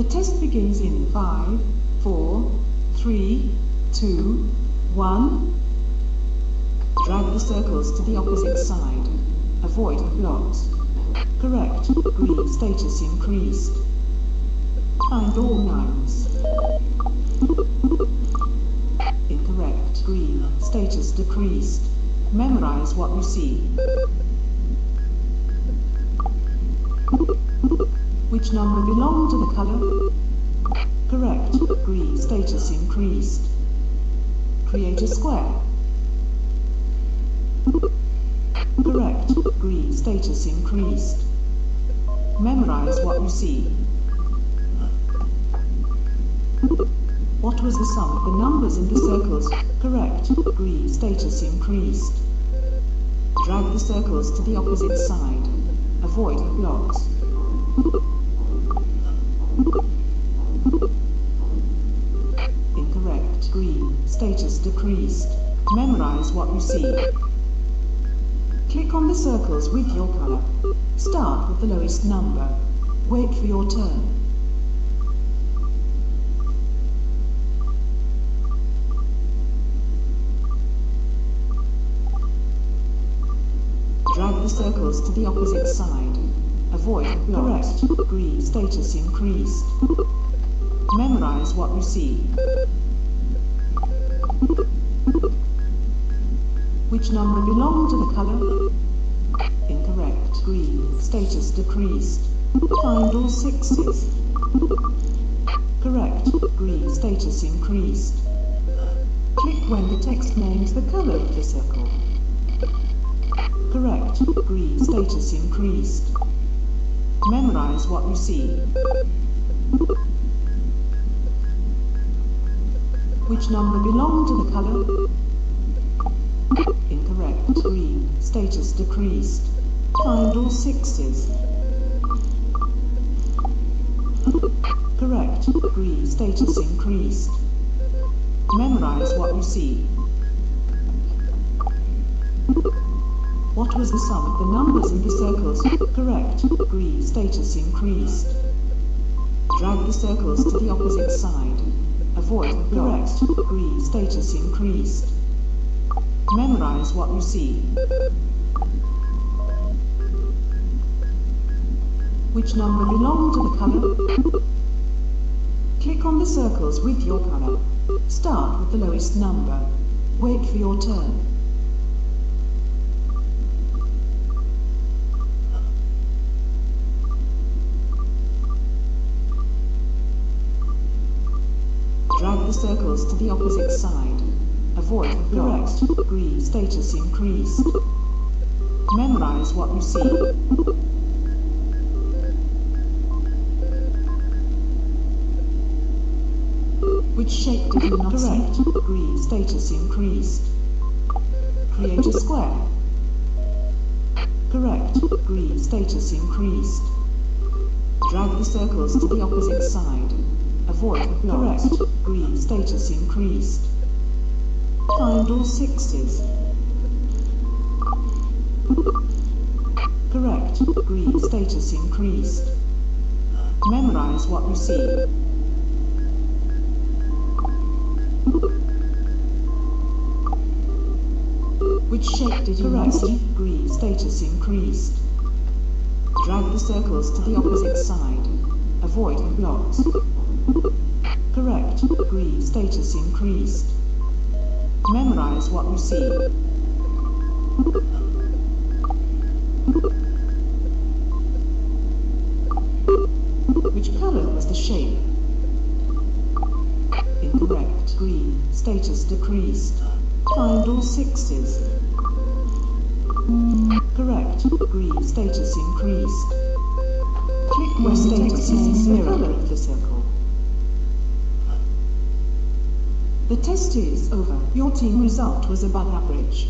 The test begins in five, four, three, two, one. Drag the circles to the opposite side. Avoid the blocks. Correct. Green status increased. Find all nines. Incorrect. Green status decreased. Memorize what you see. Which number belonged to the color? Correct. Green status increased. Create a square. Correct. Green status increased. Memorize what you see. What was the sum of the numbers in the circles? Correct. Green status increased. Drag the circles to the opposite side. Avoid the blocks. Incorrect. Green. Status decreased. Memorize what you see. Click on the circles with your color. Start with the lowest number. Wait for your turn. Drag the circles to the opposite side. Avoid. Correct. Green status increased. Memorize what you see. Which number belonged to the color? Incorrect. Green status decreased. Find all sixes. Correct. Green status increased. Click when the text names the color of the circle. Correct. Green status increased. Memorize what you see. Which number belonged to the color? Incorrect. Green. Status decreased. Find all sixes. Correct. Green. Status increased. Memorize what you see. What was the sum of the numbers in the circles? Correct. Green. Status increased. Drag the circles to the opposite side. Avoid blocks. Green. Status increased. Memorize what you see. Which number belonged to the color? Click on the circles with your color. Start with the lowest number. Wait for your turn. Drag the circles to the opposite side. Avoid the blocks. Green status increased. Memorize what you see. Which shape did you not Correct. see? Green status increased. Create a square. Correct. Green status increased. Drag the circles to the opposite side. Avoid the. Correct. Green status increased. Find all sixes. Correct. Green status increased. Memorize what you see. Which shape did you see? Green status increased. Drag the circles to the opposite side. Avoid the blocks. Correct. Green status increased. Memorize what you see. Which color was the shape? Incorrect. Green. Status decreased. Find all sixes. Correct. Green. Status increased. Click where status is the color of the circle. The test is over. Your team result was above average.